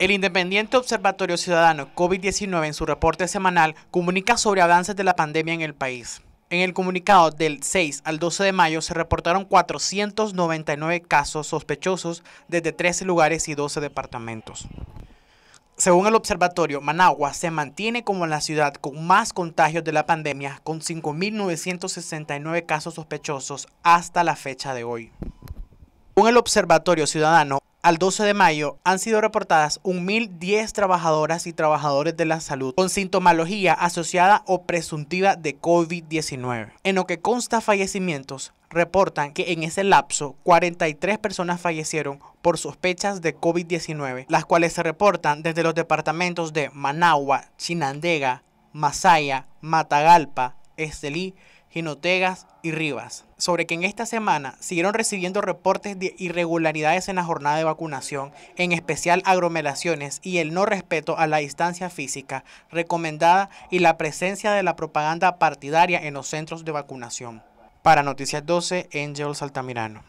El Independiente Observatorio Ciudadano COVID-19 en su reporte semanal comunica sobre avances de la pandemia en el país. En el comunicado del 6 al 12 de mayo se reportaron 499 casos sospechosos desde 13 lugares y 12 departamentos. Según el observatorio, Managua se mantiene como la ciudad con más contagios de la pandemia, con 5.969 casos sospechosos hasta la fecha de hoy. Según el Observatorio Ciudadano, al 12 de mayo han sido reportadas 1.010 trabajadoras y trabajadores de la salud con sintomología asociada o presuntiva de COVID-19. En lo que consta fallecimientos, reportan que en ese lapso 43 personas fallecieron por sospechas de COVID-19, las cuales se reportan desde los departamentos de Managua, Chinandega, Masaya, Matagalpa, Estelí, Ginotegas y Rivas, sobre que en esta semana siguieron recibiendo reportes de irregularidades en la jornada de vacunación, en especial aglomeraciones y el no respeto a la distancia física recomendada y la presencia de la propaganda partidaria en los centros de vacunación. Para Noticias 12, Angel Saltamirano.